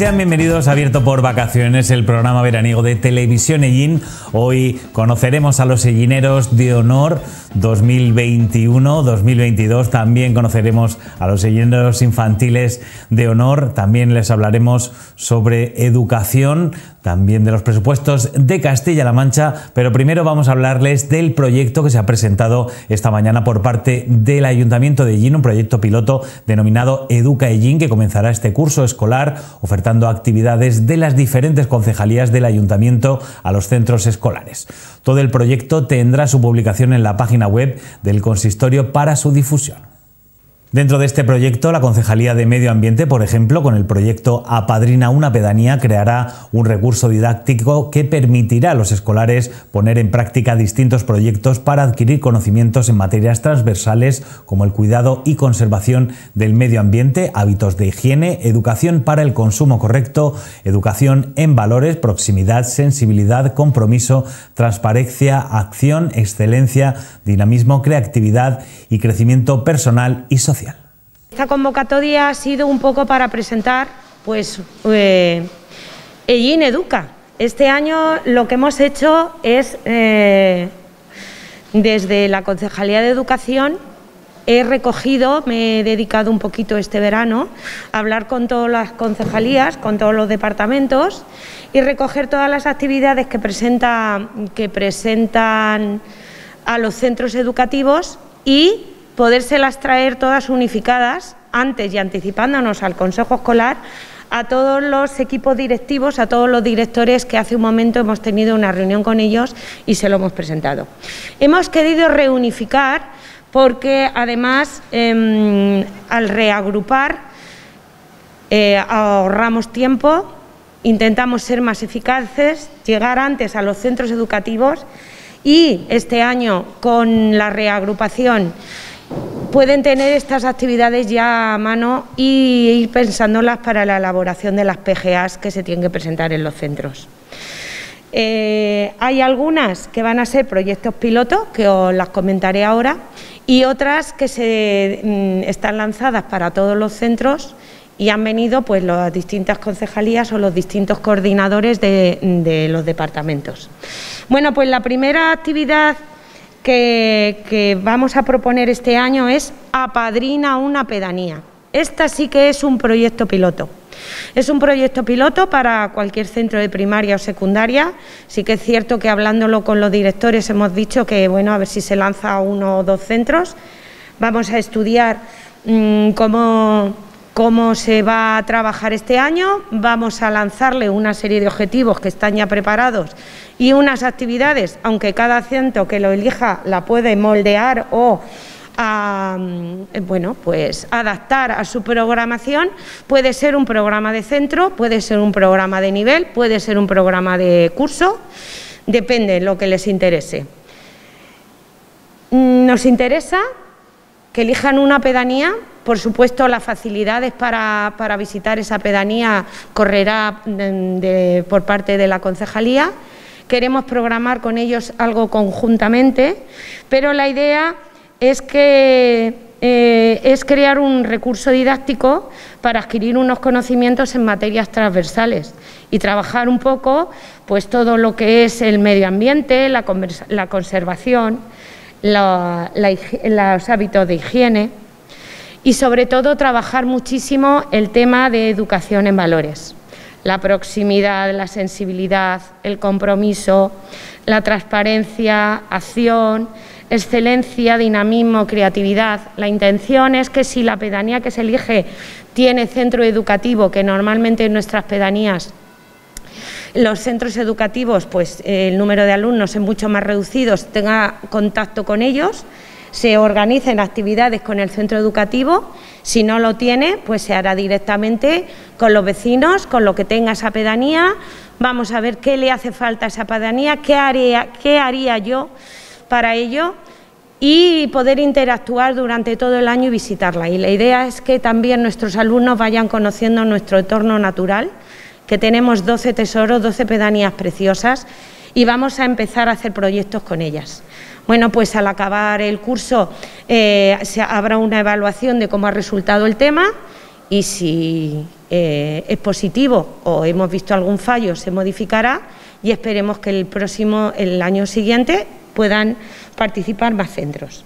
Sean bienvenidos a Abierto por Vacaciones, el programa veraniego de Televisión Ellín. Hoy conoceremos a los sellineros de honor 2021-2022. También conoceremos a los sellineros infantiles de honor. También les hablaremos sobre educación también de los presupuestos de Castilla-La Mancha, pero primero vamos a hablarles del proyecto que se ha presentado esta mañana por parte del Ayuntamiento de Ellín, un proyecto piloto denominado Educa Ellín, que comenzará este curso escolar ofertando actividades de las diferentes concejalías del Ayuntamiento a los centros escolares. Todo el proyecto tendrá su publicación en la página web del consistorio para su difusión. Dentro de este proyecto, la Concejalía de Medio Ambiente, por ejemplo, con el proyecto Apadrina una pedanía, creará un recurso didáctico que permitirá a los escolares poner en práctica distintos proyectos para adquirir conocimientos en materias transversales como el cuidado y conservación del medio ambiente, hábitos de higiene, educación para el consumo correcto, educación en valores, proximidad, sensibilidad, compromiso, transparencia, acción, excelencia, dinamismo, creatividad y crecimiento personal y social. Esta convocatoria ha sido un poco para presentar, pues, eh, Educa. Este año lo que hemos hecho es, eh, desde la Concejalía de Educación, he recogido, me he dedicado un poquito este verano a hablar con todas las concejalías, con todos los departamentos y recoger todas las actividades que, presenta, que presentan a los centros educativos y podérselas traer todas unificadas antes y anticipándonos al Consejo Escolar a todos los equipos directivos, a todos los directores que hace un momento hemos tenido una reunión con ellos y se lo hemos presentado. Hemos querido reunificar porque además em, al reagrupar eh, ahorramos tiempo, intentamos ser más eficaces, llegar antes a los centros educativos y este año con la reagrupación pueden tener estas actividades ya a mano y ir pensándolas para la elaboración de las PGAs que se tienen que presentar en los centros. Eh, hay algunas que van a ser proyectos pilotos, que os las comentaré ahora, y otras que se mm, están lanzadas para todos los centros y han venido pues las distintas concejalías o los distintos coordinadores de, de los departamentos. Bueno, pues la primera actividad que, vamos a proponer este año es Apadrina una pedanía. Esta sí que es un proyecto piloto. Es un proyecto piloto para cualquier centro de primaria o secundaria. Sí que es cierto que hablándolo con los directores hemos dicho que, bueno, a ver si se lanza uno o dos centros. Vamos a estudiar mm, cómo, cómo se va a trabajar este año. Vamos a lanzarle una serie de objetivos que están ya preparados y unas actividades, aunque cada centro que lo elija la puede moldear o bueno, pues adaptar a su programación. Puede ser un programa de centro, puede ser un programa de nivel, puede ser un programa de curso, depende de lo que les interese. Nos interesa que elijan una pedanía, por supuesto las facilidades para, visitar esa pedanía correrá por parte de la concejalía. Queremos programar con ellos algo conjuntamente, pero la idea es que eh, es crear un recurso didáctico para adquirir unos conocimientos en materias transversales y trabajar un poco pues todo lo que es el medio ambiente, la, conservación, los hábitos de higiene y sobre todo trabajar muchísimo el tema de educación en valores la proximidad, la sensibilidad, el compromiso, la transparencia, acción, excelencia, dinamismo, creatividad. La intención es que si la pedanía que se elige tiene centro educativo, que normalmente en nuestras pedanías los centros educativos, pues el número de alumnos es mucho más reducido, tenga contacto con ellos, se organicen actividades con el centro educativo, si no lo tiene, pues se hará directamente con los vecinos, con lo que tenga esa pedanía, vamos a ver qué le hace falta a esa pedanía, qué qué haría yo para ello y poder interactuar durante todo el año y visitarla. Y la idea es que también nuestros alumnos vayan conociendo nuestro entorno natural, que tenemos 12 tesoros, 12 pedanías preciosas y vamos a empezar a hacer proyectos con ellas. Bueno, pues al acabar el curso eh, se, habrá una evaluación de cómo ha resultado el tema y si eh, es positivo o hemos visto algún fallo, se modificará y esperemos que el próximo, el año siguiente, puedan participar más centros.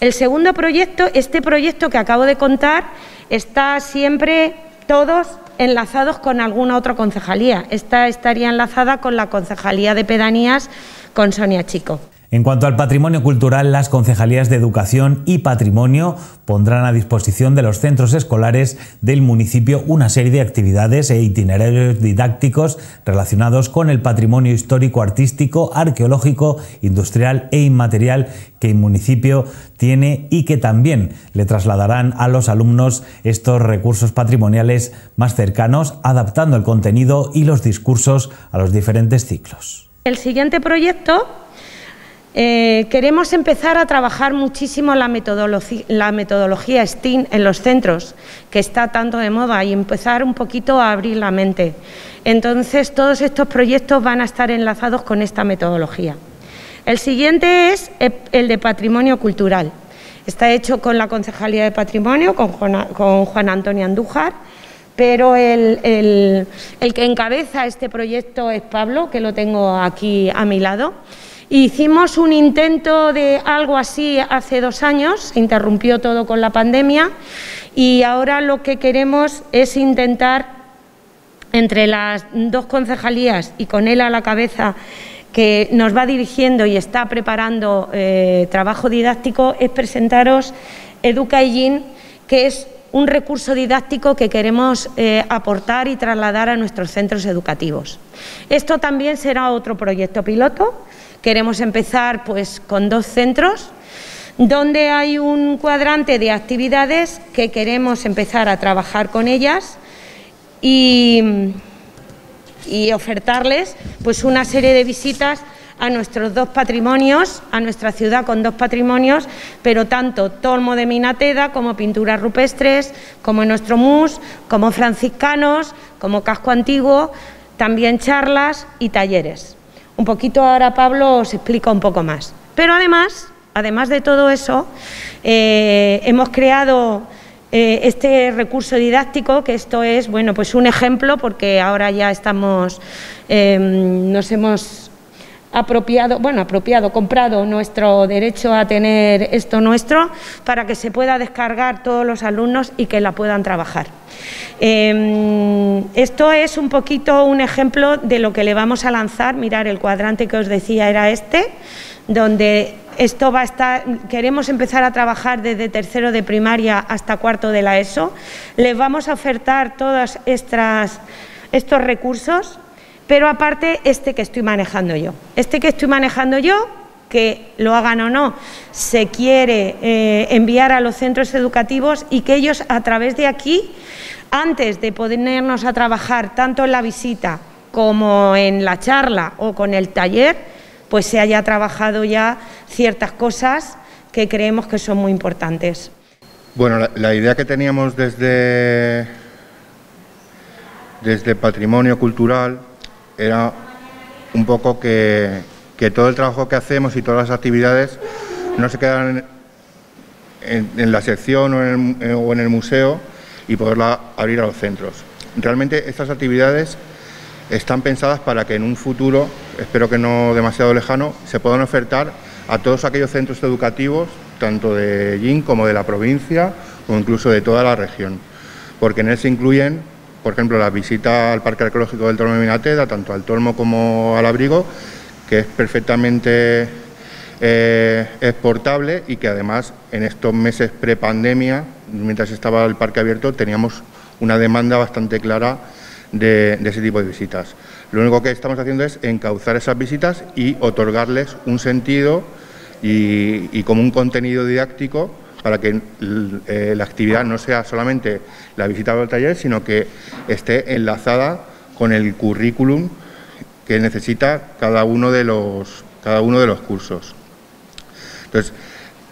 El segundo proyecto, este proyecto que acabo de contar, está siempre todos enlazados con alguna otra concejalía. Esta estaría enlazada con la concejalía de pedanías con Sonia Chico. En cuanto al patrimonio cultural, las concejalías de Educación y Patrimonio pondrán a disposición de los centros escolares del municipio una serie de actividades e itinerarios didácticos relacionados con el patrimonio histórico, artístico, arqueológico, industrial e inmaterial que el municipio tiene y que también le trasladarán a los alumnos estos recursos patrimoniales más cercanos, adaptando el contenido y los discursos a los diferentes ciclos. El siguiente proyecto eh, queremos empezar a trabajar muchísimo la la metodología STEAM en los centros, que está tanto de moda, y empezar un poquito a abrir la mente. Entonces, todos estos proyectos van a estar enlazados con esta metodología. El siguiente es el de patrimonio cultural. Está hecho con la Concejalía de Patrimonio, con Juan, Antonio Andújar, pero el que encabeza este proyecto es Pablo, que lo tengo aquí a mi lado. Hicimos un intento de algo así hace dos años, se interrumpió todo con la pandemia y ahora lo que queremos es intentar, entre las dos concejalías y con él a la cabeza, que nos va dirigiendo y está preparando eh, trabajo didáctico, es presentaros Educaillín, que es un recurso didáctico que queremos eh, aportar y trasladar a nuestros centros educativos. Esto también será otro proyecto piloto Queremos empezar pues, con dos centros donde hay un cuadrante de actividades que queremos empezar a trabajar con ellas y, ofertarles pues, una serie de visitas a nuestros dos patrimonios, a nuestra ciudad con dos patrimonios, pero tanto Tolmo de Minateda como pinturas rupestres, como nuestro MUS, como franciscanos, como casco antiguo, también charlas y talleres. Un poquito ahora Pablo os explica un poco más. Pero además, además de todo eso, eh, hemos creado eh, este recurso didáctico, que esto es, bueno, pues un ejemplo, porque ahora ya estamos, em, nos hemos apropiado, bueno, apropiado, comprado nuestro derecho a tener esto nuestro para que se pueda descargar todos los alumnos y que la puedan trabajar. Em, esto es un poquito un ejemplo de lo que le vamos a lanzar. Mirar, el cuadrante que os decía era este, donde esto va a estar, queremos empezar a trabajar desde tercero de primaria hasta cuarto de la ESO. Les vamos a ofertar todos estos recursos, pero aparte este que estoy manejando yo. Este que estoy manejando yo que lo hagan o no, se quiere eh, enviar a los centros educativos y que ellos a través de aquí antes de ponernos a trabajar tanto en la visita como en la charla o con el taller, pues se haya trabajado ya ciertas cosas que creemos que son muy importantes. Bueno, la, idea que teníamos desde, desde Patrimonio Cultural era un poco que, todo el trabajo que hacemos y todas las actividades no se quedan en, la sección o en el museo, y poderla abrir a los centros. Realmente estas actividades están pensadas para que en un futuro, espero que no demasiado lejano, se puedan ofertar a todos aquellos centros educativos, tanto de GIN como de la provincia o incluso de toda la región, porque en él se incluyen, por ejemplo, la visita al Parque Arqueológico del Tormo de Minateda, tanto al Tormo como al Abrigo, que es perfectamente eh, exportable y que además en estos meses pre-pandemia mientras estaba el parque abierto, teníamos una demanda bastante clara de, ese tipo de visitas. Lo único que estamos haciendo es encauzar esas visitas y otorgarles un sentido y, como un contenido didáctico para que eh, la actividad no sea solamente la visita al taller, sino que esté enlazada con el currículum que necesita cada uno de los, cada uno de los cursos. Entonces,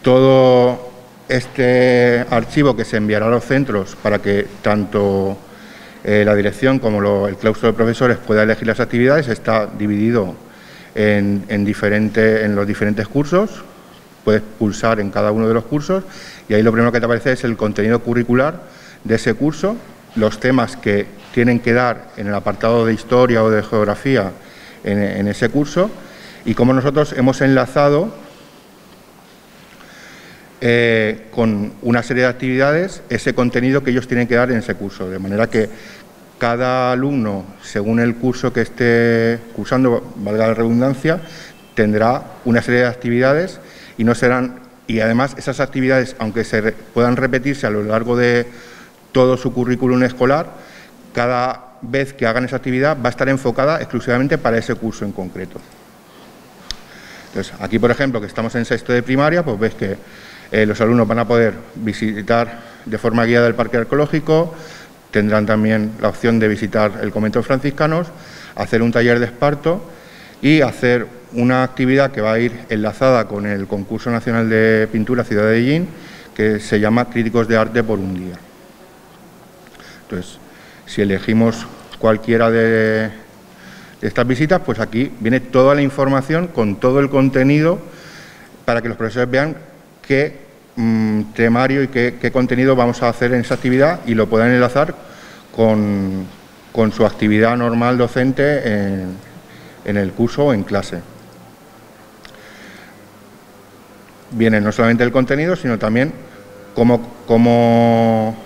todo este archivo que se enviará a los centros para que tanto eh, la dirección como el claustro de profesores pueda elegir las actividades está dividido en, en los diferentes cursos. Puedes pulsar en cada uno de los cursos y ahí lo primero que te aparece es el contenido curricular de ese curso, los temas que tienen que dar en el apartado de historia o de geografía en, ese curso y cómo nosotros hemos enlazado eh, con una serie de actividades ese contenido que ellos tienen que dar en ese curso, de manera que cada alumno, según el curso que esté cursando, valga la redundancia, tendrá una serie de actividades y no serán y además esas actividades, aunque se puedan repetirse a lo largo de todo su currículum escolar, cada vez que hagan esa actividad va a estar enfocada exclusivamente para ese curso en concreto. Entonces, aquí, por ejemplo, que estamos en sexto de primaria, pues ves que eh, los alumnos van a poder visitar de forma guiada el parque arqueológico, tendrán también la opción de visitar el convento de franciscanos, hacer un taller de esparto y hacer una actividad que va a ir enlazada con el concurso nacional de pintura Ciudad de Yin, que se llama Críticos de Arte por un día. Entonces, si elegimos cualquiera de, estas visitas, pues aquí viene toda la información con todo el contenido para que los profesores vean qué mm, temario y qué, contenido vamos a hacer en esa actividad y lo puedan enlazar con, su actividad normal docente en, en el curso o en clase. Viene no solamente el contenido, sino también cómo, cómo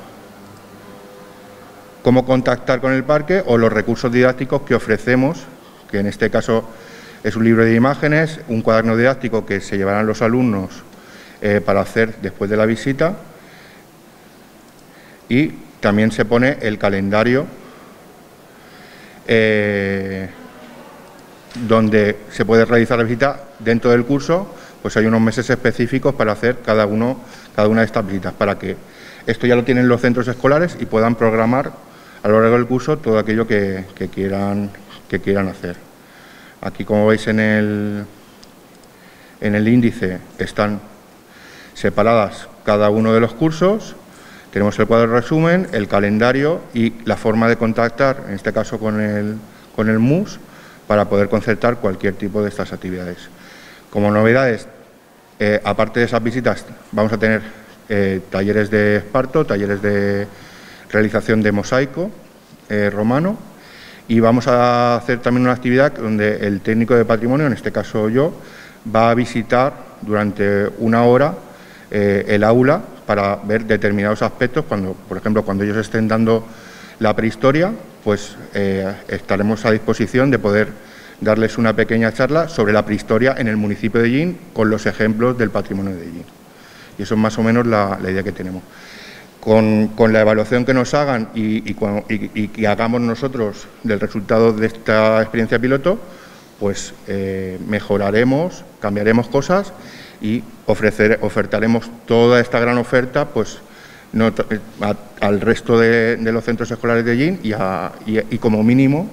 cómo contactar con el parque o los recursos didácticos que ofrecemos, que en este caso es un libro de imágenes, un cuaderno didáctico que se llevarán los alumnos eh, para hacer después de la visita y también se pone el calendario eh, donde se puede realizar la visita dentro del curso, pues hay unos meses específicos para hacer cada uno cada una de estas visitas para que esto ya lo tienen los centros escolares y puedan programar a lo largo del curso todo aquello que, quieran, que quieran hacer. Aquí, como veis en el, en el índice, están separadas cada uno de los cursos. Tenemos el cuadro de resumen, el calendario y la forma de contactar, en este caso con el, con el MUS, para poder concertar cualquier tipo de estas actividades. Como novedades, eh, aparte de esas visitas, vamos a tener eh, talleres de esparto, talleres de realización de mosaico eh, romano y vamos a hacer también una actividad donde el técnico de patrimonio, en este caso yo, va a visitar durante una hora el aula para ver determinados aspectos, cuando, por ejemplo, cuando ellos estén dando la prehistoria, pues eh, estaremos a disposición de poder darles una pequeña charla sobre la prehistoria en el municipio de Yin con los ejemplos del patrimonio de Yin. Y eso es más o menos la idea que tenemos con, la evaluación que nos hagan y, que hagamos nosotros del resultado de esta experiencia piloto, pues eh, mejoraremos, cambiaremos cosas y ofrecer, ofertaremos toda esta gran oferta pues, al resto de, los centros escolares de Yin y, como mínimo,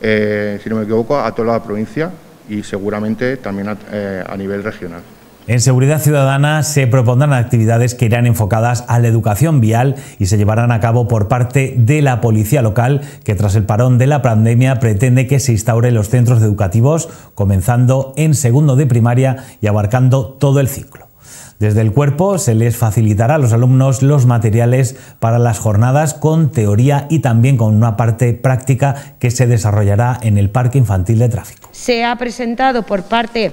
eh, si no me equivoco, a toda la provincia y seguramente también a eh, nivel regional. En Seguridad Ciudadana se propondrán actividades que irán enfocadas a la educación vial y se llevarán a cabo por parte de la policía local, que tras el parón de la pandemia pretende que se instauren los centros educativos, comenzando en segundo de primaria y abarcando todo el ciclo. Desde el cuerpo se les facilitará a los alumnos los materiales para las jornadas con teoría y también con una parte práctica que se desarrollará en el Parque Infantil de Tráfico. Se ha presentado por parte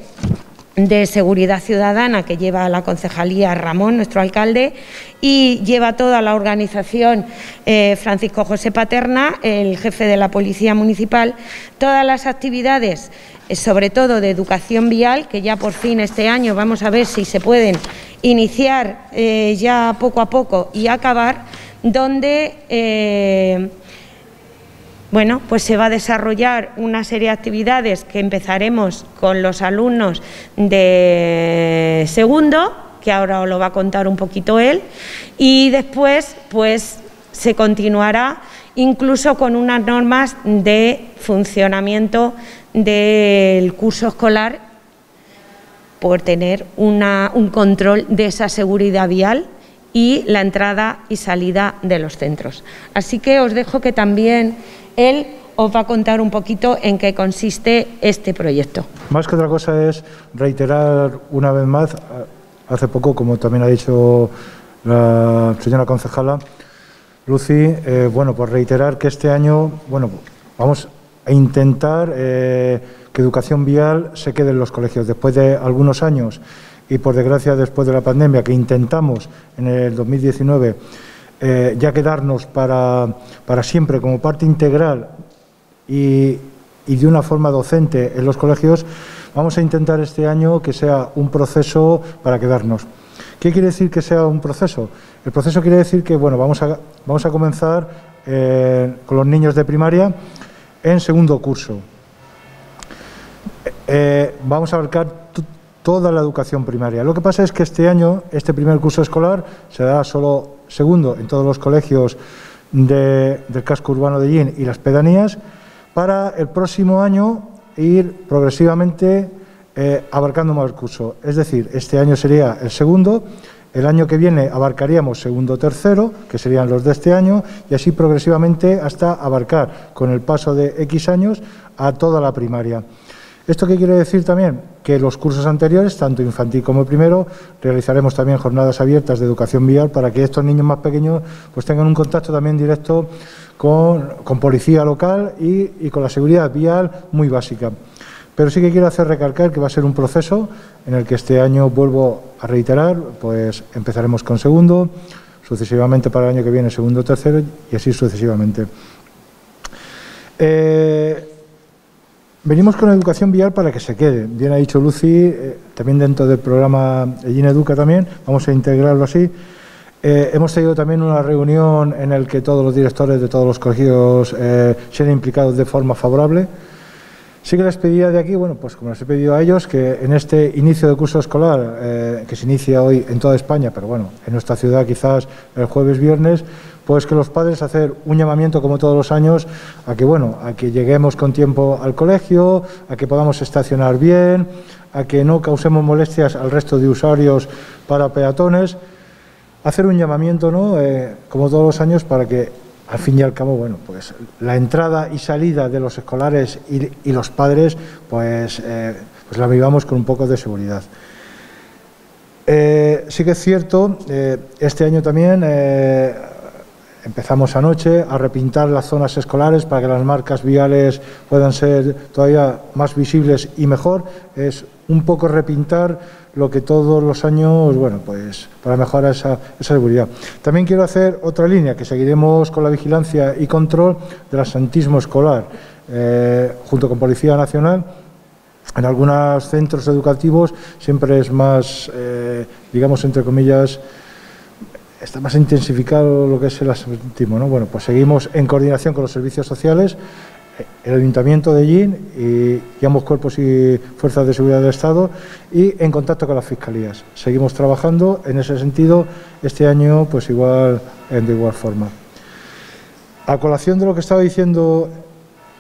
de Seguridad Ciudadana que lleva la concejalía Ramón, nuestro alcalde, y lleva toda la organización eh, Francisco José Paterna, el jefe de la Policía Municipal, todas las actividades, eh, sobre todo de educación vial, que ya por fin este año vamos a ver si se pueden iniciar eh, ya poco a poco y acabar, donde bueno, pues se va a desarrollar una serie de actividades que empezaremos con los alumnos de segundo, que ahora os lo va a contar un poquito él, y después pues se continuará incluso con unas normas de funcionamiento del curso escolar por tener un control de esa seguridad vial y la entrada y salida de los centros. Así que os dejo que también él os va a contar un poquito en qué consiste este proyecto. Más que otra cosa es reiterar una vez más, hace poco, como también ha dicho la señora concejala, Lucy, eh, bueno, pues reiterar que este año, bueno, vamos a intentar eh, que educación vial se quede en los colegios. Después de algunos años y por desgracia después de la pandemia que intentamos en el 2019 eh, ya quedarnos para, para, siempre como parte integral y, y de una forma docente en los colegios, vamos a intentar este año que sea un proceso para quedarnos. ¿Qué quiere decir que sea un proceso? El proceso quiere decir que bueno, vamos a, vamos a comenzar eh, con los niños de primaria en segundo curso. Eh, vamos a abarcar toda la educación primaria. Lo que pasa es que este año, este primer curso escolar, se da solo segundo en todos los colegios de, del casco urbano de Yin y las pedanías, para el próximo año ir progresivamente eh, abarcando más curso. Es decir, este año sería el segundo, el año que viene abarcaríamos segundo, tercero, que serían los de este año, y así progresivamente hasta abarcar con el paso de X años a toda la primaria. ¿Esto qué quiere decir también? Que los cursos anteriores, tanto infantil como primero, realizaremos también jornadas abiertas de educación vial para que estos niños más pequeños pues tengan un contacto también directo con, policía local y, y con la seguridad vial muy básica. Pero sí que quiero hacer recalcar que va a ser un proceso en el que este año vuelvo a reiterar, pues empezaremos con segundo, sucesivamente para el año que viene segundo, tercero y así sucesivamente. Eh, venimos con educación vial para que se quede. Bien ha dicho Lucy, eh, también dentro del programa Gine Educa también, vamos a integrarlo así. Eh, hemos tenido también una reunión en la que todos los directores de todos los colegios se han implicado de forma favorable. Sí que les pedía de aquí, bueno, pues como les he pedido a ellos, que en este inicio de curso escolar, eh, que se inicia hoy en toda España, pero bueno, en nuestra ciudad quizás el jueves, viernes, pues que los padres hacer un llamamiento como todos los años a que, bueno, a que lleguemos con tiempo al colegio, a que podamos estacionar bien, a que no causemos molestias al resto de usuarios para peatones, hacer un llamamiento, ¿no? Eh, como todos los años, para que al fin y al cabo, bueno, pues la entrada y salida de los escolares y, los padres, pues, eh, pues la vivamos con un poco de seguridad. Eh, sí que es cierto, este año también empezamos anoche a repintar las zonas escolares para que las marcas viales puedan ser todavía más visibles y mejor. Es un poco repintar lo que todos los años, bueno, pues para mejorar esa, seguridad. También quiero hacer otra línea, que seguiremos con la vigilancia y control del asentismo escolar, eh, junto con Policía Nacional. En algunos centros educativos siempre es más, eh, digamos, entre comillas, está más intensificado lo que es el asentismo. ¿no? Bueno, pues seguimos en coordinación con los servicios sociales el Ayuntamiento de Yin y, ambos cuerpos y fuerzas de seguridad del Estado y en contacto con las fiscalías. Seguimos trabajando en ese sentido este año, pues igual, en de igual forma. A colación de lo que estaba diciendo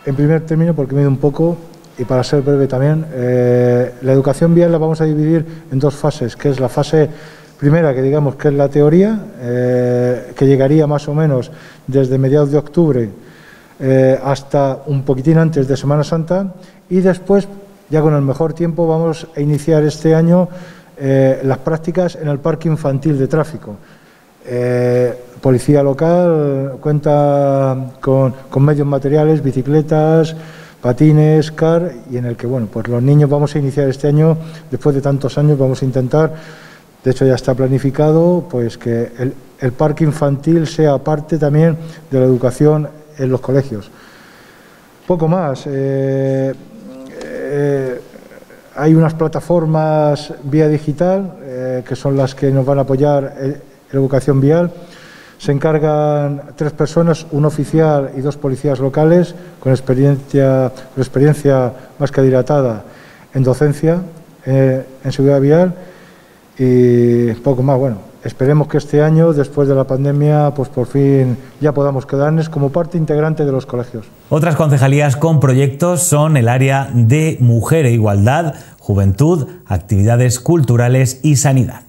en primer término, porque me un poco, y para ser breve también, eh, la educación vial la vamos a dividir en dos fases, que es la fase primera, que digamos que es la teoría, eh, que llegaría más o menos desde mediados de octubre eh, hasta un poquitín antes de Semana Santa y después, ya con el mejor tiempo, vamos a iniciar este año eh, las prácticas en el parque infantil de tráfico. Policía local cuenta con, medios materiales, bicicletas, patines, car, y en el que, bueno, pues los niños vamos a iniciar este año, después de tantos años, vamos a intentar, de hecho ya está planificado, pues que el, parque infantil sea parte también de la educación en los colegios. Poco más. Eh, eh, hay unas plataformas vía digital eh, que son las que nos van a apoyar en, la educación vial. Se encargan tres personas, un oficial y dos policías locales con experiencia, con experiencia más que dilatada en docencia, en seguridad vial y poco más. Bueno, Esperemos que este año, después de la pandemia, pues por fin ya podamos quedarnos como parte integrante de los colegios. Otras concejalías con proyectos son el área de mujer e igualdad, juventud, actividades culturales y sanidad.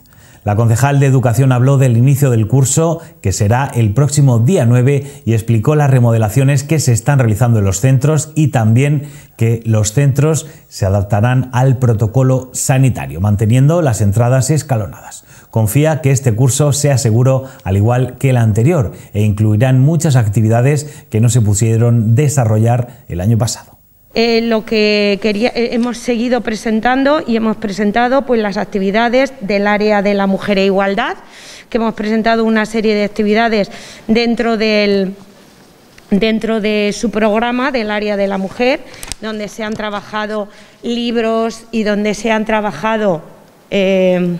La concejal de Educación habló del inicio del curso, que será el próximo día 9, y explicó las remodelaciones que se están realizando en los centros y también que los centros se adaptarán al protocolo sanitario, manteniendo las entradas escalonadas. Confía que este curso sea seguro al igual que el anterior e incluirán muchas actividades que no se pusieron desarrollar el año pasado. Eh, lo que quería, eh, hemos seguido presentando y hemos presentado pues, las actividades del área de la mujer e igualdad, que hemos presentado una serie de actividades dentro del, dentro de su programa del área de la mujer, donde se han trabajado libros y donde se han trabajado, eh,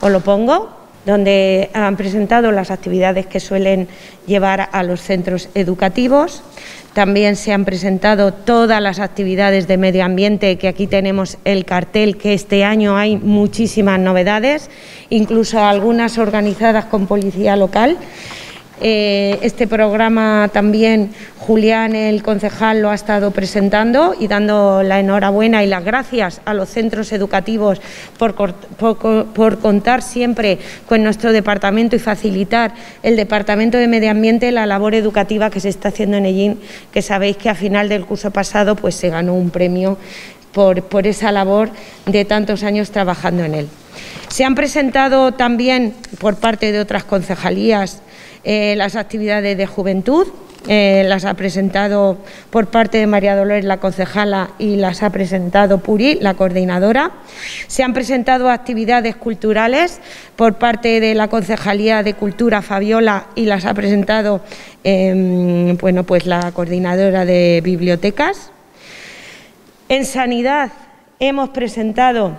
os lo pongo, donde han presentado las actividades que suelen llevar a los centros educativos. También se han presentado todas las actividades de medio ambiente, que aquí tenemos el cartel, que este año hay muchísimas novedades, incluso algunas organizadas con policía local. Eh, este programa también Julián, el concejal, lo ha estado presentando y dando la enhorabuena y las gracias a los centros educativos por, contar siempre con nuestro departamento y facilitar el departamento de medio ambiente la labor educativa que se está haciendo en Ellín, que sabéis que a final del curso pasado pues se ganó un premio por esa labor de tantos años trabajando en él. Se han presentado también por parte de otras concejalías eh, las actividades de juventud, eh, las ha presentado por parte de María Dolores, la concejala, y las ha presentado Puri, la coordinadora. Se han presentado actividades culturales por parte de la Concejalía de Cultura, Fabiola, y las ha presentado em, bueno, pues la coordinadora de bibliotecas. En sanidad hemos presentado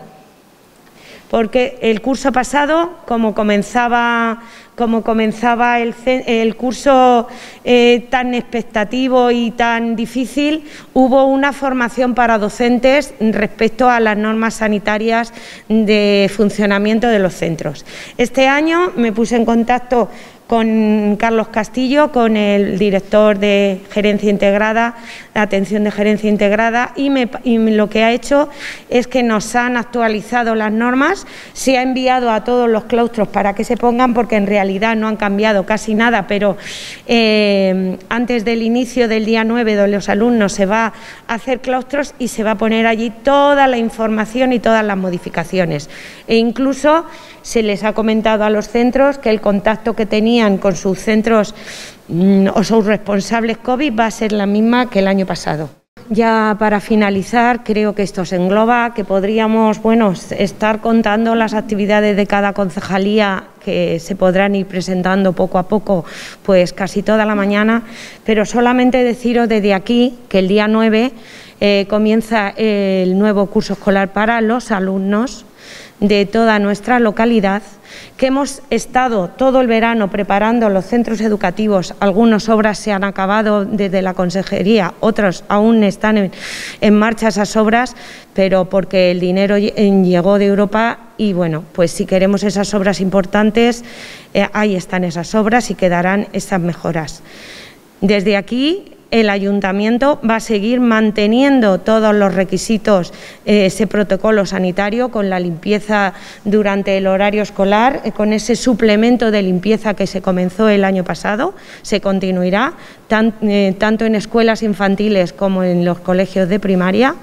porque el curso pasado, como comenzaba, como comenzaba el, curso eh, tan expectativo y tan difícil, hubo una formación para docentes respecto a las normas sanitarias de funcionamiento de los centros. Este año me puse en contacto con Carlos Castillo, con el director de Gerencia Integrada, de Atención de Gerencia Integrada, y, lo que ha hecho es que nos han actualizado las normas, se ha enviado a todos los claustros para que se pongan, porque en realidad no han cambiado casi nada, pero eh, antes del inicio del día 9 de los alumnos se va a hacer claustros y se va a poner allí toda la información y todas las modificaciones. E incluso se les ha comentado a los centros que el contacto que tenían con sus centros mm, o sus responsables COVID va a ser la misma que el año pasado. Ya para finalizar, creo que esto se engloba, que podríamos bueno, estar contando las actividades de cada concejalía que se podrán ir presentando poco a poco, pues casi toda la mañana, pero solamente deciros desde aquí que el día 9 eh, comienza el nuevo curso escolar para los alumnos de toda nuestra localidad, que hemos estado todo el verano preparando los centros educativos. Algunas obras se han acabado desde la consejería, otras aún están en, marcha esas obras, pero porque el dinero llegó de Europa y bueno, pues si queremos esas obras importantes, eh, ahí están esas obras y quedarán esas mejoras. Desde aquí el ayuntamiento va a seguir manteniendo todos los requisitos, eh, ese protocolo sanitario con la limpieza durante el horario escolar, eh, con ese suplemento de limpieza que se comenzó el año pasado, se continuará eh, tanto en escuelas infantiles como en los colegios de primaria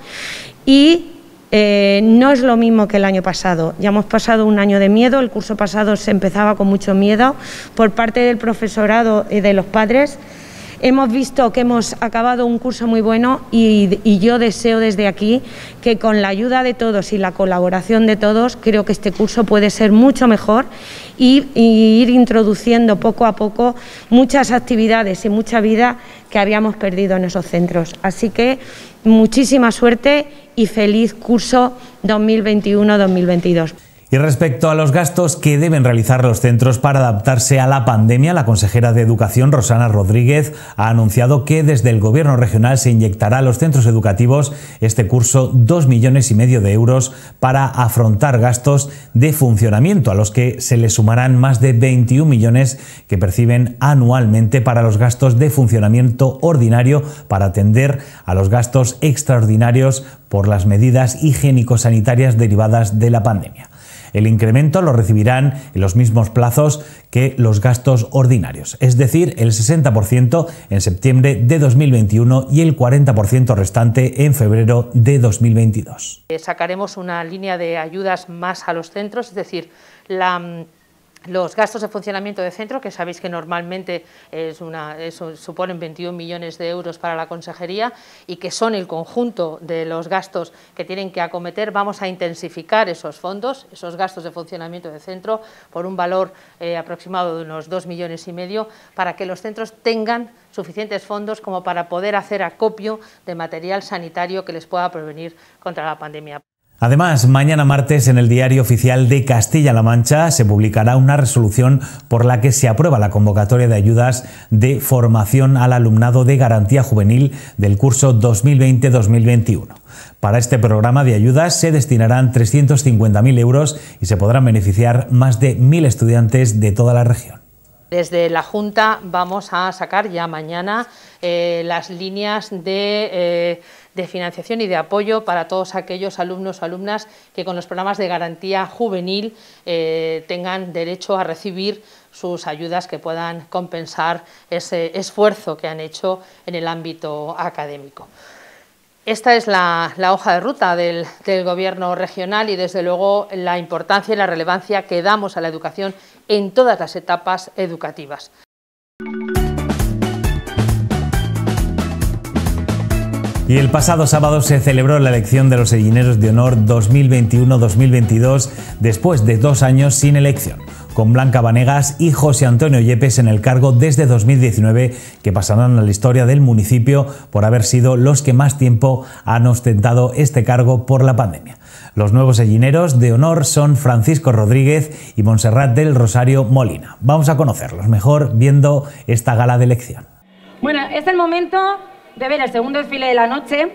y no es lo mismo que el año pasado. Ya hemos pasado un año de miedo, el curso pasado se empezaba con mucho miedo por parte del profesorado y de los padres. Hemos visto que hemos acabado un curso muy bueno y, yo deseo desde aquí que con la ayuda de todos y la colaboración de todos, creo que este curso puede ser mucho mejor y, ir introduciendo poco a poco muchas actividades y mucha vida que habíamos perdido en esos centros. Así que muchísima suerte y feliz curso 2021-2022. Y respecto a los gastos que deben realizar los centros para adaptarse a la pandemia, la consejera de Educación, Rosana Rodríguez, ha anunciado que desde el Gobierno regional se inyectará a los centros educativos este curso dos millones y medio de euros para afrontar gastos de funcionamiento, a los que se le sumarán más de 21 millones que perciben anualmente para los gastos de funcionamiento ordinario para atender a los gastos extraordinarios por las medidas higiénico-sanitarias derivadas de la pandemia. El incremento lo recibirán en los mismos plazos que los gastos ordinarios, es decir, el 60% en septiembre de 2021 y el 40% restante en febrero de 2022. Sacaremos una línea de ayudas más a los centros, es decir, la los gastos de funcionamiento de centro, que sabéis que normalmente es una, suponen 21 millones de euros para la consejería y que son el conjunto de los gastos que tienen que acometer, vamos a intensificar esos fondos, esos gastos de funcionamiento de centro, por un valor eh, aproximado de unos 2 millones y medio, para que los centros tengan suficientes fondos como para poder hacer acopio de material sanitario que les pueda prevenir contra la pandemia. Además, mañana martes en el Diario Oficial de Castilla-La Mancha se publicará una resolución por la que se aprueba la convocatoria de ayudas de formación al alumnado de garantía juvenil del curso 2020-2021. Para este programa de ayudas se destinarán 350.000 euros y se podrán beneficiar más de 1.000 estudiantes de toda la región. Desde la Junta vamos a sacar ya mañana eh, las líneas de... Eh, de financiación y de apoyo para todos aquellos alumnos o alumnas que con los programas de garantía juvenil eh, tengan derecho a recibir sus ayudas que puedan compensar ese esfuerzo que han hecho en el ámbito académico. Esta es la, hoja de ruta del, del, Gobierno regional y, desde luego, la importancia y la relevancia que damos a la educación en todas las etapas educativas. Y el pasado sábado se celebró la elección de los Sellineros de Honor 2021-2022 después de dos años sin elección con Blanca Vanegas y José Antonio Yepes en el cargo desde 2019, que pasarán a la historia del municipio por haber sido los que más tiempo han ostentado este cargo por la pandemia. Los nuevos sellineros de honor son Francisco Rodríguez y Montserrat del Rosario Molina. Vamos a conocerlos mejor viendo esta gala de elección. Bueno, es el momento de ver el segundo desfile de la noche,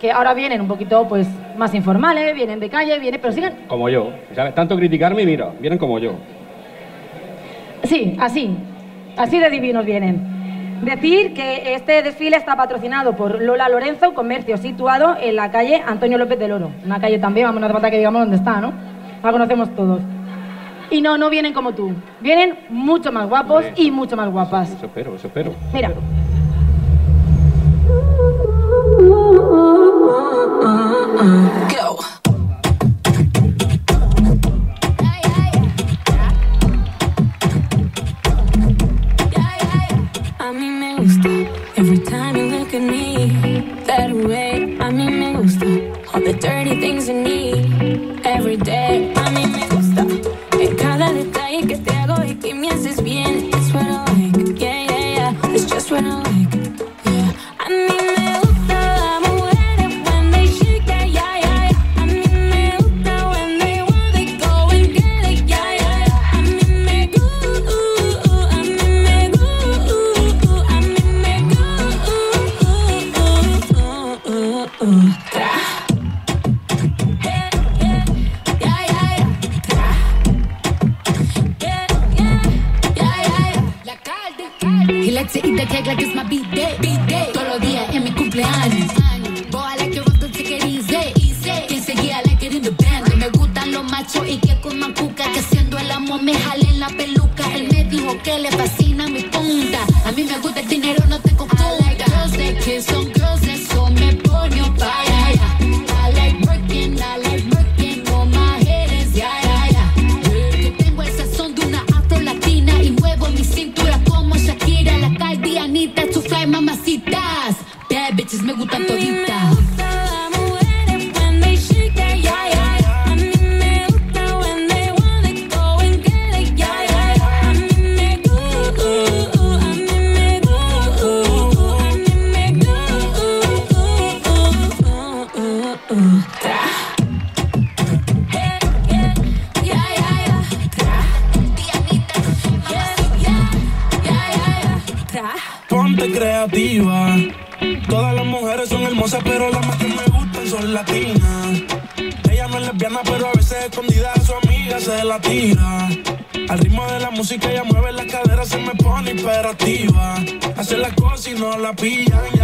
que ahora vienen un poquito pues más informales, vienen de calle, vienen, pero siguen... Como yo. Tanto criticarme y mira, vienen como yo. Sí, así. Así de divinos vienen. Decir que este desfile está patrocinado por Lola Lorenzo, comercio situado en la calle Antonio López del Oro. Una calle también, vamos, no hace falta que digamos dónde está, ¿no? La conocemos todos. Y no, no vienen como tú. Vienen mucho más guapos y mucho más guapas. Eso espero, eso espero. Mira. go. Qué forma y te como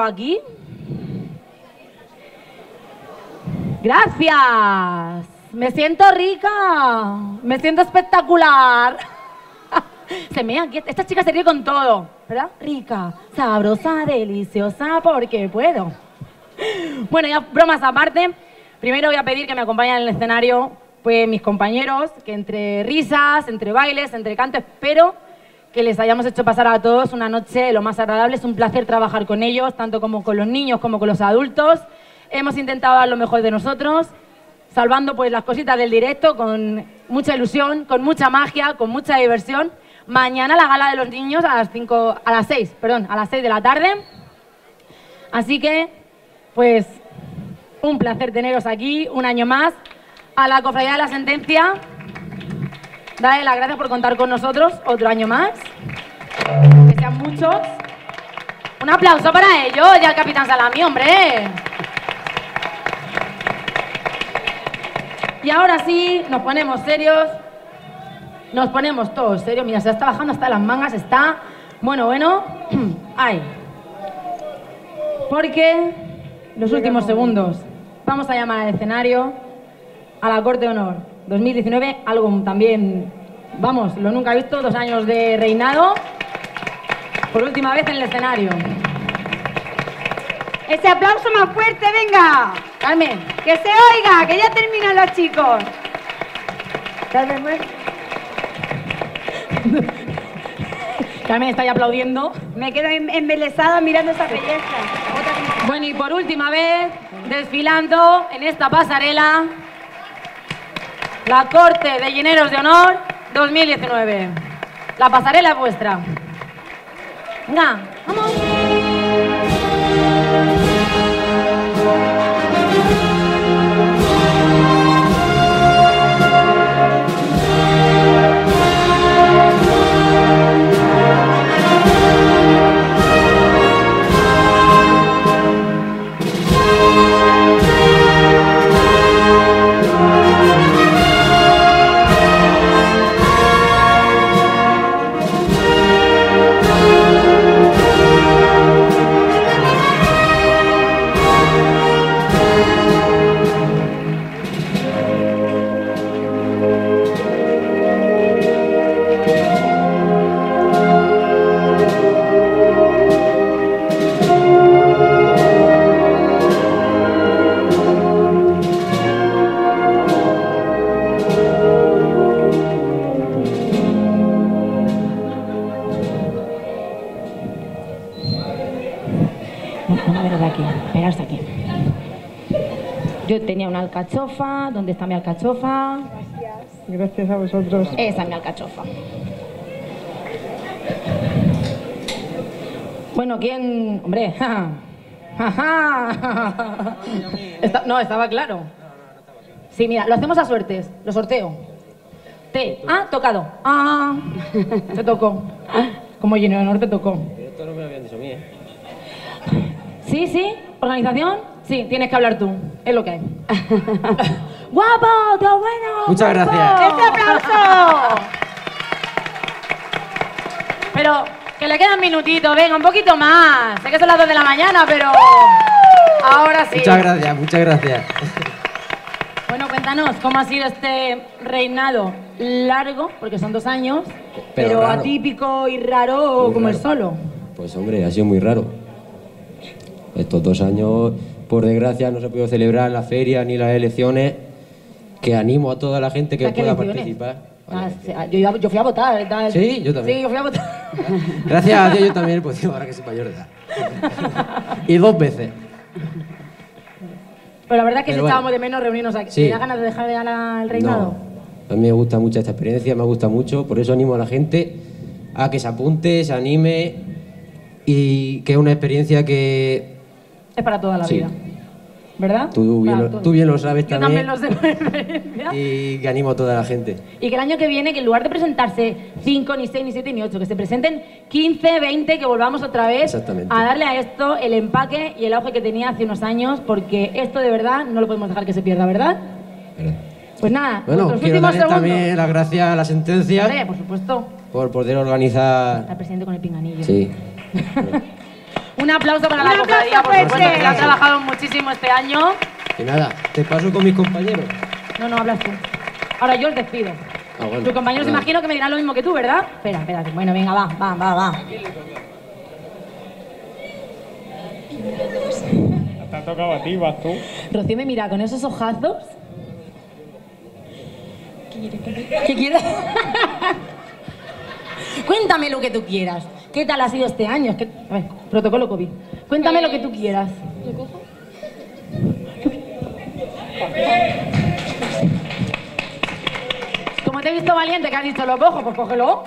aquí. Gracias. Me siento rica. Me siento espectacular. Se me aquí. Esta chica se ríe con todo. ¿Verdad? Rica, sabrosa, deliciosa, porque puedo. Bueno, ya bromas aparte. Primero voy a pedir que me acompañen en el escenario pues mis compañeros, que entre risas, entre bailes, entre canto, espero que les hayamos hecho pasar a todos una noche lo más agradable. Es un placer trabajar con ellos, tanto como con los niños como con los adultos. Hemos intentado dar lo mejor de nosotros, salvando pues las cositas del directo con mucha ilusión, con mucha magia, con mucha diversión. Mañana la gala de los niños a las 5, a las 6, perdón, a las 6 de la tarde. Así que, pues, un placer teneros aquí un año más. A la Cofradía de la Sentencia, dale las gracias por contar con nosotros otro año más. Que sean muchos. Un aplauso para ellos y al Capitán Salami, hombre. Y ahora sí, nos ponemos serios. Nos ponemos todos serios. Mira, se está bajando hasta las mangas. Está, bueno, bueno. Ay. Porque los últimos segundos vamos a llamar al escenario a la Corte de Honor 2019, algo también, vamos, lo nunca he visto, dos años de reinado, por última vez en el escenario. Ese aplauso más fuerte, venga. Carmen, Que se oiga, que ya terminan los chicos. Carmen, ven. Carmen está ahí aplaudiendo. Me quedo em- embelesada mirando esa belleza. Bueno, y por última vez, desfilando en esta pasarela, la Corte de Lleneros de Honor 2019. La pasarela es vuestra. Venga, vamos. De aquí. Yo tenía una alcachofa, ¿dónde está mi alcachofa? Gracias a vosotros. Esa es mi alcachofa. Bueno, ¿quién? Hombre, ja, ja, ja. Está- no, estaba claro. Sí, mira, lo hacemos a suertes, lo sorteo. T. Ah, tocado. Ah, te tocó. Como lleno de honor te tocó. Esto no me lo habían dicho a mí, ¿eh? Sí, sí, organización. Sí, tienes que hablar tú. Es lo que hay. ¡Guapo! ¡Todo bueno! Muchas guapo! gracias. ¡Este aplauso! Pero que le quedan minutitos, venga, un poquito más. Sé que son las 2 de la mañana, pero ahora sí. Muchas gracias, muchas gracias. Bueno, cuéntanos cómo ha sido este reinado largo, porque son dos años, pero, atípico y raro Muy como el solo. Pues hombre, ha sido muy raro. Estos dos años, por desgracia, no se ha podido celebrar la feria ni las elecciones, que animo a toda la gente que ¿A qué pueda elecciones? participar. Ah, ah, yo, iba- yo fui a votar. Sí, yo también. Sí, yo fui a votar. Gracias a Dios yo también he podido ahora que soy mayor de edad. y dos veces. Pero la verdad es que si bueno. echábamos de menos reunirnos aquí. Sí. ¿Tenía ganas de dejar ya la- el reinado? No, a mí me gusta mucho esta experiencia, me gusta mucho, por eso animo a la gente a que se apunte, se anime y que es una experiencia que Es para toda la Sí. vida. ¿Verdad? tú bien, Para lo, tú bien lo sabes Yo también, también lo sé por experiencia. y que animo a toda la gente. Y que el año que viene, que en lugar de presentarse 5, ni 6, ni 7, ni 8, que se presenten 15, 20, que volvamos otra vez a darle a esto el empaque y el auge que tenía hace unos años, porque esto de verdad no lo podemos dejar que se pierda, ¿verdad? Pues nada, Bueno, quiero darle segundos. también las gracias a la sentencia Hombre, por supuesto, por poder organizar. al presidente con el pinganillo. Sí. Un aplauso para Un la cofradía, por supuesto, que ha trabajado muchísimo este año. Y nada, te paso con mis compañeros. No, no, hablas tú. Ahora yo os despido. Ah, bueno. Tus compañeros Nada. imagino que me dirán lo mismo que tú, ¿verdad? Espera, espérate. Bueno, venga, va, va, va, va. Te ha tocado a ti, vas tú. Rocío me mira con esos ojazos. ¿Qué quieres? Cuéntame lo que tú quieras. ¿Qué tal ha sido este año? Es que, a ver, protocolo COVID. Cuéntame lo que tú quieras. ¿Lo cojo? Como te he visto valiente que has dicho lo cojo, pues cógelo.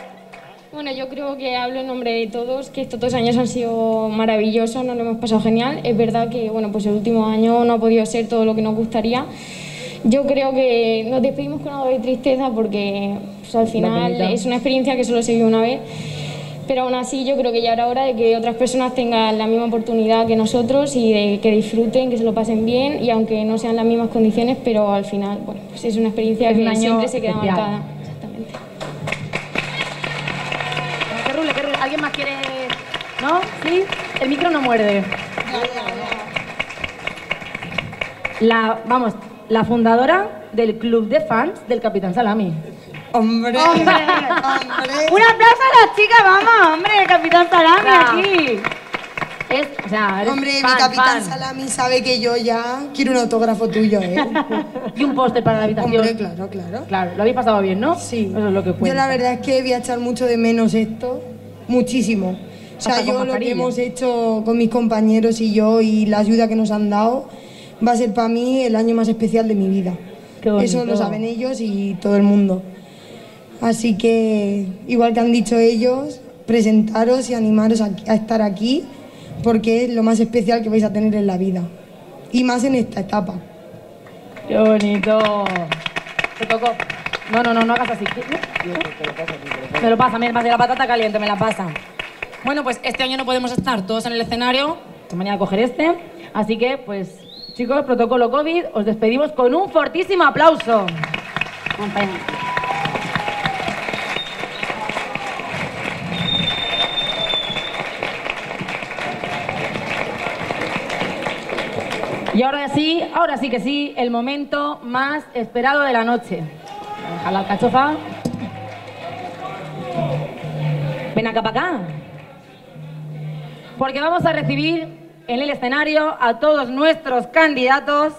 Bueno, yo creo que hablo en nombre de todos, que estos dos años han sido maravillosos, nos lo hemos pasado genial. Es verdad que bueno, pues el último año no ha podido ser todo lo que nos gustaría. Yo creo que nos despedimos con algo de tristeza porque pues, al final es una experiencia que solo se vive una vez. Pero aún así yo creo que ya era hora de que otras personas tengan la misma oportunidad que nosotros y de que disfruten, que se lo pasen bien y aunque no sean las mismas condiciones, pero al final, bueno, pues es una experiencia Es un que año siempre se queda especial. marcada. Exactamente. Que rule, que rule. ¿Alguien más quiere...? ¿No? ¿Sí? El micro no muerde. La, vamos, la fundadora del club de fans del Capitán Salami. Hombre, Hombre. hombre. Un aplauso a las chicas, vamos, hombre, Capitán Salami Bravo. aquí. Es, o sea, eres Hombre, fan, mi capitán fan. Salami sabe que yo ya quiero un autógrafo tuyo, ¿eh? Y un póster para la habitación. Hombre, claro, claro. Claro, lo habéis pasado bien, ¿no? Sí. Eso es lo que Yo cuenta. la verdad es que voy a echar mucho de menos esto, muchísimo. O sea, Hasta yo lo que hemos hecho con mis compañeros y yo y la ayuda que nos han dado va a ser para mí el año más especial de mi vida. Eso lo saben ellos y todo el mundo. Así que, igual que han dicho ellos, presentaros y animaros a, a estar aquí porque es lo más especial que vais a tener en la vida. Y más en esta etapa. Qué bonito. Te tocó. No, no, no, no hagas así. Me lo pasa, me pasa la patata caliente, me la pasa. Bueno, pues este año no podemos estar todos en el escenario. Mañana a coger este. Así que, pues, chicos, protocolo COVID, os despedimos con un fortísimo aplauso. Y ahora sí, ahora sí que sí, el momento más esperado de la noche. Voy a dejar la alcachofa. Ven acá para acá. Porque vamos a recibir en el escenario a todos nuestros candidatos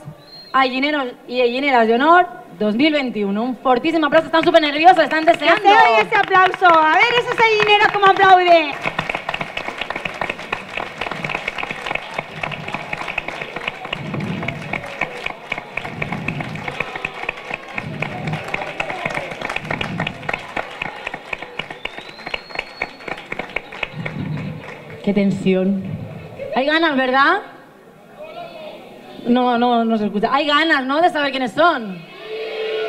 a Gallineros y Gallineras de Honor 2021. Un fortísimo aplauso, están súper nerviosos, están Que deseando. se oiga ese aplauso. A ver esos gallineros como aplauden. Qué tensión. Hay ganas, ¿verdad? No, no, no se escucha. Hay ganas, ¿no? De saber quiénes son.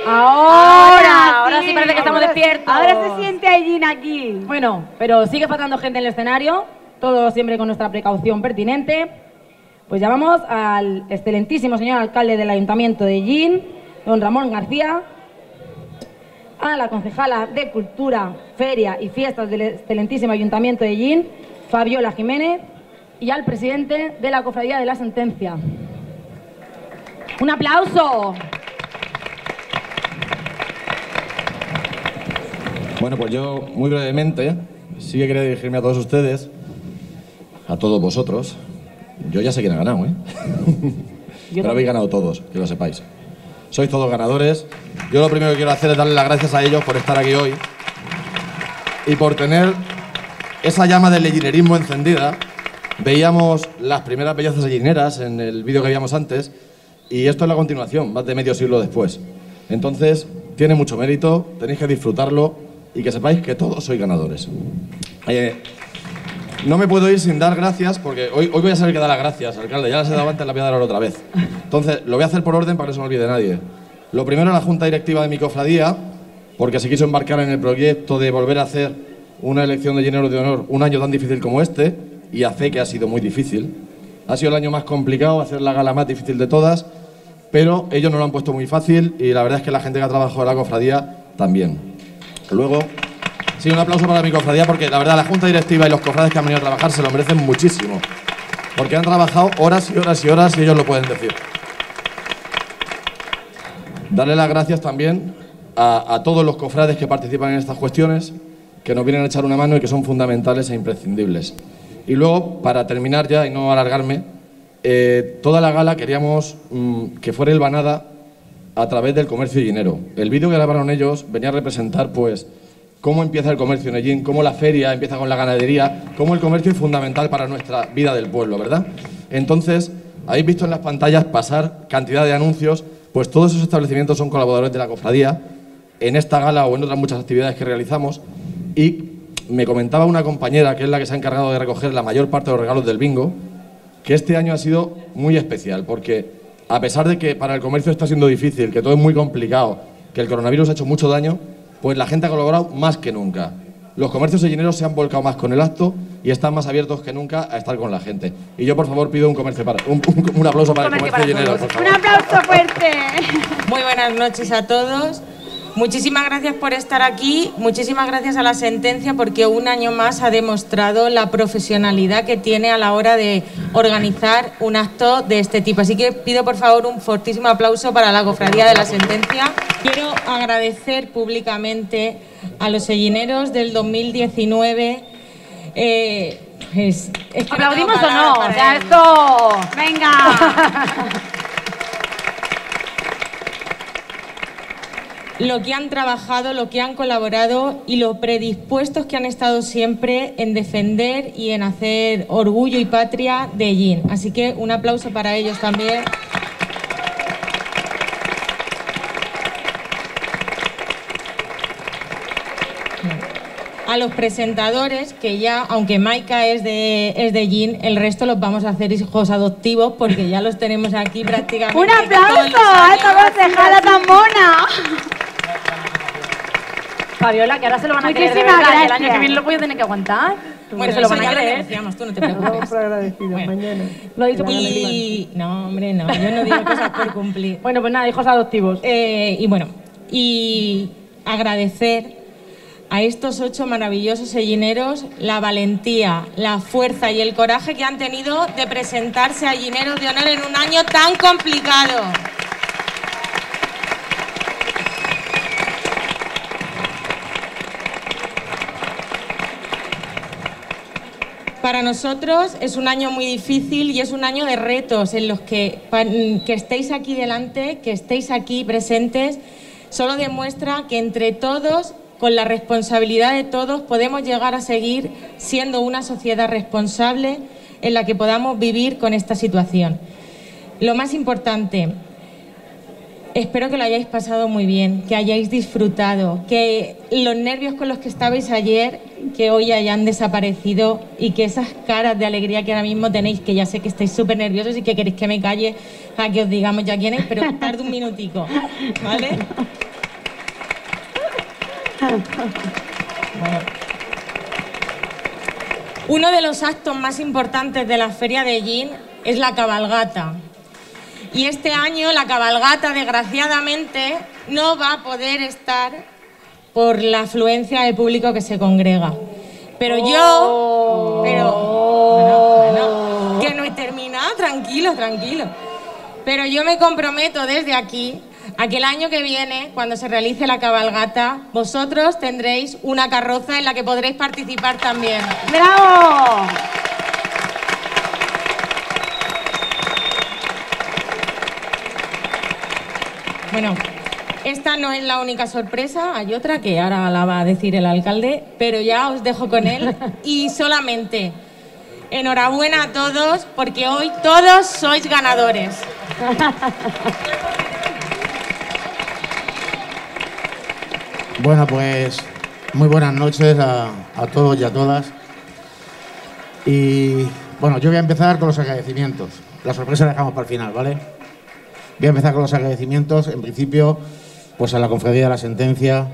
Ahora, ahora sí, parece que estamos ahora- despiertos. Ahora se siente Ailín aquí. Bueno, pero sigue faltando gente en el escenario, todo siempre con nuestra precaución pertinente. Pues llamamos al excelentísimo señor alcalde del Ayuntamiento de Ellín, don Ramón García, a la concejala de Cultura, Feria y Fiestas del excelentísimo Ayuntamiento de Ellín, Fabiola Jiménez y al presidente de la Cofradía de la Sentencia. ¡Un aplauso! Bueno, pues yo muy brevemente sí que quería dirigirme a todos ustedes, a todos vosotros. Yo ya sé quién ha ganado, ¿eh? Pero habéis ganado todos, que lo sepáis. Sois todos ganadores. Yo lo primero que quiero hacer es darle las gracias a ellos por estar aquí hoy y por tener esa llama del leginerismo encendida. Veíamos las primeras bellezas gallineras en el vídeo que veíamos antes y esto es la continuación, más de medio siglo después. Entonces, tiene mucho mérito, tenéis que disfrutarlo y que sepáis que todos sois ganadores. Eh, no me puedo ir sin dar gracias, porque hoy, hoy voy a saber que dar las gracias, alcalde. Ya las he dado antes, las voy a dar ahora otra vez. Entonces, lo voy a hacer por orden para que no se me olvide nadie. Lo primero, la Junta Directiva de mi cofradía, porque se quiso embarcar en el proyecto de volver a hacer una elección de género de honor un año tan difícil como este, y a fe que ha sido muy difícil. Ha sido el año más complicado, hacer la gala más difícil de todas, pero ellos nos lo han puesto muy fácil y la verdad es que la gente que ha trabajado en la cofradía también. Luego, sí, un aplauso para mi cofradía porque la verdad la junta directiva y los cofrades que han venido a trabajar se lo merecen muchísimo. Porque han trabajado horas y horas y horas y ellos lo pueden decir. Darle las gracias también a todos los cofrades que participan en estas cuestiones, que nos vienen a echar una mano y que son fundamentales e imprescindibles. Y luego, para terminar ya y no alargarme, eh, toda la gala queríamos mm, que fuera hilvanada a través del comercio y dinero. El vídeo que grabaron ellos venía a representar, pues, cómo empieza el comercio en Ellín, cómo la feria empieza con la ganadería, cómo el comercio es fundamental para nuestra vida del pueblo, ¿verdad? Entonces, habéis visto en las pantallas pasar cantidad de anuncios, pues todos esos establecimientos son colaboradores de la cofradía en esta gala o en otras muchas actividades que realizamos y me comentaba una compañera, que es la que se ha encargado de recoger la mayor parte de los regalos del bingo, que este año ha sido muy especial, porque a pesar de que para el comercio está siendo difícil, que todo es muy complicado, que el coronavirus ha hecho mucho daño, pues la gente ha colaborado más que nunca. Los comercios sellineros se han volcado más con el acto y están más abiertos que nunca a estar con la gente. Y yo, por favor, pido un, comercio para, un, un- un aplauso para el comercio por favor. Un aplauso fuerte. Muy buenas noches a todos. Muchísimas gracias por estar aquí, muchísimas gracias a la sentencia porque un año más ha demostrado la profesionalidad que tiene a la hora de organizar un acto de este tipo. Así que pido por favor un fortísimo aplauso para la cofradía de la sentencia. Quiero agradecer públicamente a los sellineros del 2019. eh, es- es que no tengo ¿Aplaudimos o no? O sea, esto. ¡Venga! lo que han trabajado, lo que han colaborado y lo predispuestos que han estado siempre en defender y en hacer orgullo y patria de Ellín. Así que un aplauso para ellos también. A los presentadores, que ya, aunque Maika es de, es de Ellín, el resto los vamos a hacer hijos adoptivos porque ya los tenemos aquí prácticamente. ¡Un aplauso a esta concejala tan mona! Fabiola, que ahora se lo van a creer de Muchísimas verdad, el gracias. año que viene lo voy a tener que aguantar. Bueno, se lo eso van a ya lo creer. negociamos, tú no te preocupes. por agradecido, mañana. Lo dicho por y... No, hombre, no, yo no digo cosas por cumplir. Bueno, pues nada, hijos adoptivos. Eh, y bueno, y agradecer a estos ocho maravillosos sellineros la valentía, la fuerza y el coraje que han tenido de presentarse a Llineros de Honor en un año tan complicado. Para nosotros es un año muy difícil y es un año de retos en los que que estéis aquí delante, que estéis aquí presentes, solo demuestra que entre todos, con la responsabilidad de todos, podemos llegar a seguir siendo una sociedad responsable en la que podamos vivir con esta situación. Lo más importante, Espero que lo hayáis pasado muy bien, que hayáis disfrutado, que los nervios con los que estabais ayer, que hoy hayan desaparecido y que esas caras de alegría que ahora mismo tenéis, que ya sé que estáis súper nerviosos y que queréis que me calle a que os digamos ya quién es, pero tarde un minutico, ¿vale? Uno de los actos más importantes de la Feria de Ellín es la cabalgata. Y este año la cabalgata, desgraciadamente, no va a poder estar por la afluencia de público que se congrega. Pero yo, pero, bueno, bueno, que no he terminado, tranquilo, tranquilo. Pero yo me comprometo desde aquí a que el año que viene, cuando se realice la cabalgata, vosotros tendréis una carroza en la que podréis participar también. ¡Bravo! Bueno, esta no es la única sorpresa, hay otra que ahora la va a decir el alcalde, pero ya os dejo con él. Y solamente, enhorabuena a todos, porque hoy todos sois ganadores. Bueno, pues muy buenas noches a, todos y a todas. Y bueno, yo voy a empezar con los agradecimientos. La sorpresa la dejamos para el final, ¿vale? Voy a empezar con los agradecimientos. En principio, pues a la Confradía de la Sentencia,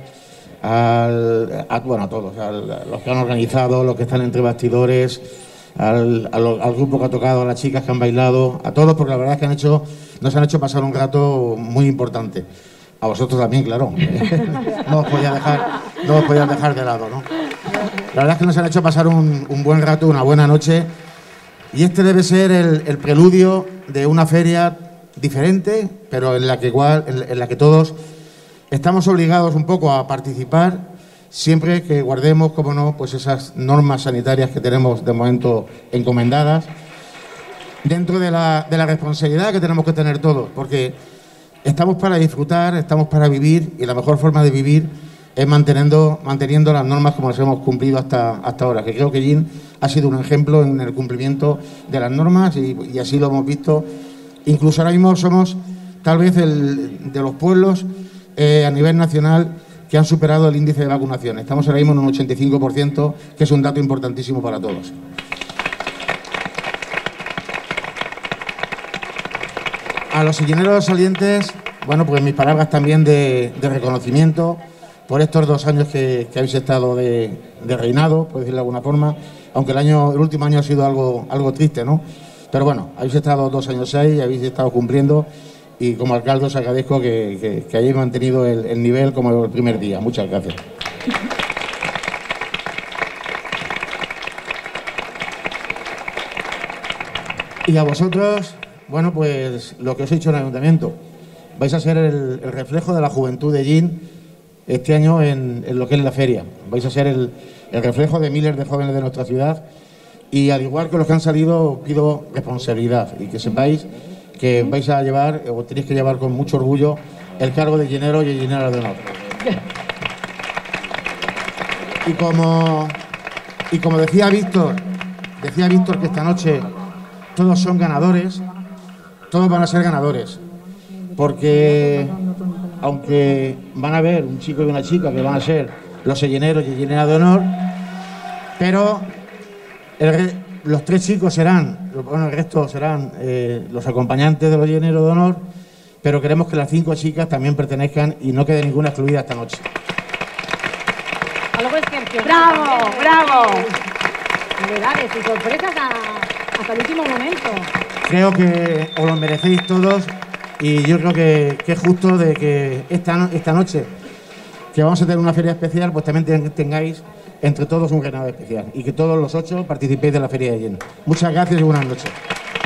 al, a, bueno, a todos, a los que han organizado, los que están entre bastidores, al, grupo que ha tocado, a las chicas que han bailado, a todos, porque la verdad es que han hecho, nos han hecho pasar un rato muy importante. A vosotros también, claro. no os podía dejar, de lado, ¿no? La verdad es que nos han hecho pasar un, buen rato, una buena noche. Y este debe ser el preludio de una feria diferente, pero en la que igual, en, la que todos estamos obligados un poco a participar, siempre que guardemos, como no, pues esas normas sanitarias que tenemos de momento encomendadas, dentro de la, de la responsabilidad que tenemos que tener todos, porque estamos para disfrutar, estamos para vivir, y la mejor forma de vivir es manteniendo, manteniendo las normas como las hemos cumplido hasta, hasta ahora, que creo que Jin ha sido un ejemplo en el cumplimiento de las normas y así lo hemos visto. Incluso ahora mismo somos tal vez el, de los pueblos eh, a nivel nacional que han superado el índice de vacunación. Estamos ahora mismo en un 85%, que es un dato importantísimo para todos. A los sillineros salientes, bueno, pues mis palabras también de, reconocimiento por estos dos años que, habéis estado de, de reinado, por decirlo de alguna forma, aunque el año, el último año ha sido algo, algo triste, ¿no? Pero bueno, habéis estado dos años ahí, habéis estado cumpliendo y como alcalde os agradezco que, hayáis mantenido el, el nivel como el primer día. Muchas gracias. Y a vosotros, bueno, pues lo que os he dicho en el ayuntamiento, vais a ser el, reflejo de la juventud de Gin este año en, lo que es la feria. Vais a ser el reflejo de miles de jóvenes de nuestra ciudad y al igual que los que han salido, pido responsabilidad y que sepáis que vais a llevar, o tenéis que llevar con mucho orgullo, el cargo de llenero y llenera de honor. Y como, y como decía Víctor, decía Víctor que esta noche todos son ganadores, todos van a ser ganadores, porque aunque van a haber un chico y una chica que van a ser los selleneros y llenera de honor, pero el los tres chicos serán, bueno, el resto serán eh, los acompañantes de los lleneros de honor, pero queremos que las cinco chicas también pertenezcan y no quede ninguna excluida esta noche. ¡Bravo! ¡Bravo! Novedades y sorpresas a- hasta el último momento. Creo que os lo merecéis todos y yo creo que, que es justo de que esta, no- esta noche, que vamos a tener una feria especial, pues también ten- tengáis entre todos un ganado especial y que todos los ocho participéis de la feria de lleno. Muchas gracias y buenas noches.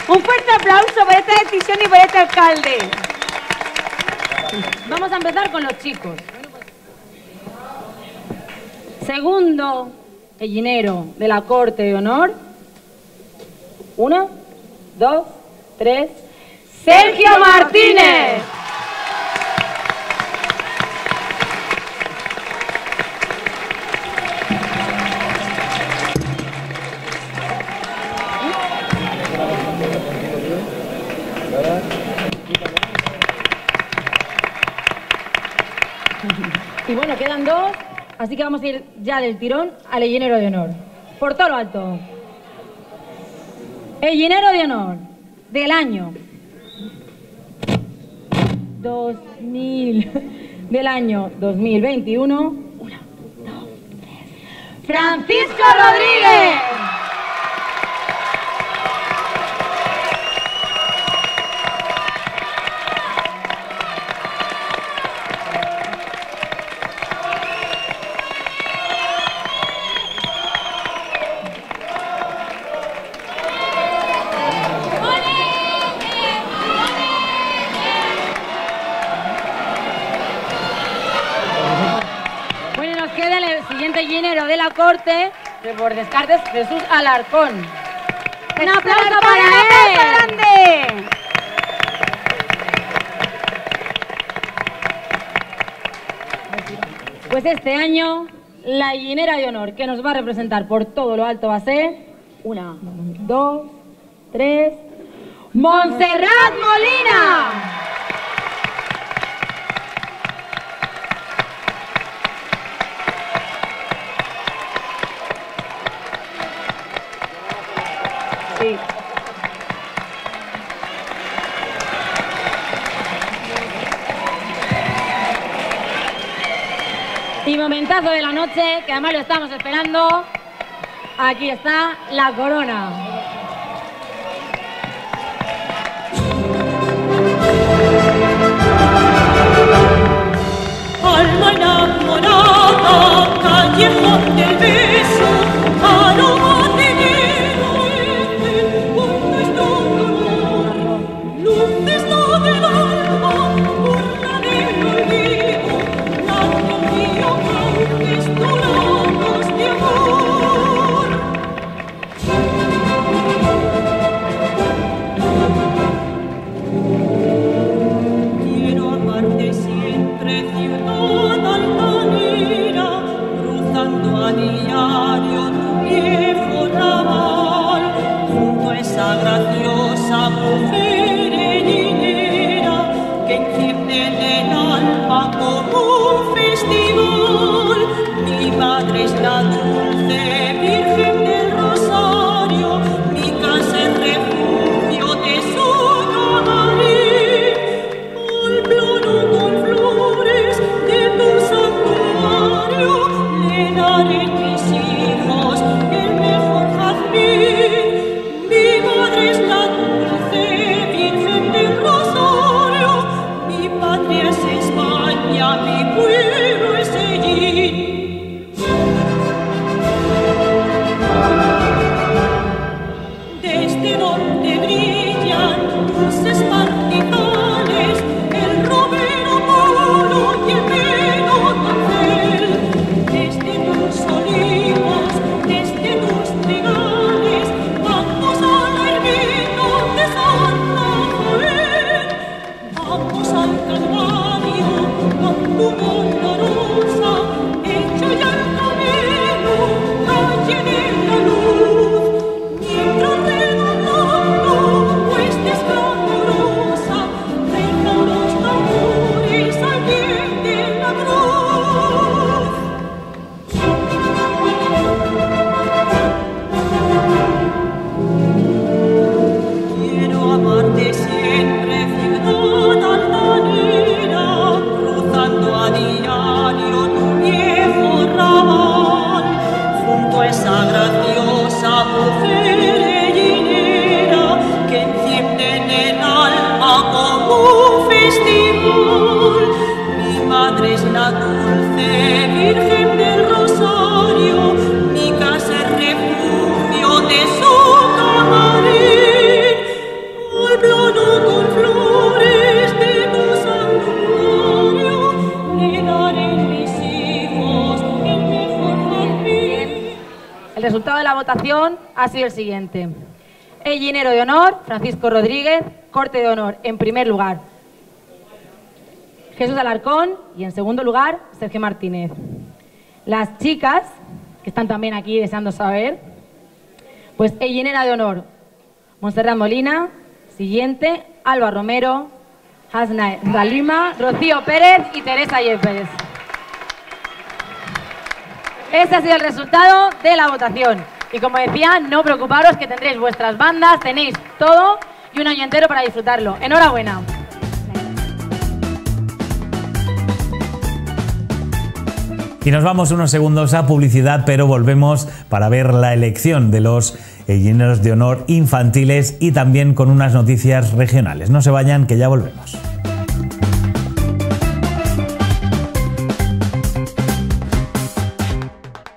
Un fuerte aplauso por esta decisión y por este alcalde. Vamos a empezar con los chicos. Segundo gallinero de la Corte de Honor. Una, dos, tres. ¡Sergio Martínez! Así que vamos a ir ya del tirón al llenero de honor. Por todo lo alto. El de honor del año 2000, del año 2021. Una, dos, tres. Francisco Rodríguez. Llenero de por descartes Jesús Alarcón. ¡Un aplauso para él! grande! Pues este año, la llenera de honor que nos va a representar por todo lo alto va a ser una, dos, tres. ¡Montserrat Molina! Momentazo de la noche, que además lo estamos esperando. Aquí está la corona. Alma enamorada, callejón del beso, El llenero de honor, Francisco Rodríguez, corte de honor, en primer lugar, Jesús Alarcón y en segundo lugar, Sergio Martínez. Las chicas, que están también aquí deseando saber, pues el llenera de honor, Montserrat Molina, siguiente, Alba Romero, Hasna Dalima, Rocío Pérez y Teresa Yepes. Este ha sido el resultado de la votación. Y como decía, no preocuparos que tendréis vuestras bandas, tenéis todo y un año entero para disfrutarlo. Enhorabuena. Y nos vamos unos segundos a publicidad, pero volvemos para ver la elección de los lleneros de honor infantiles y también con unas noticias regionales. No se vayan, que ya volvemos.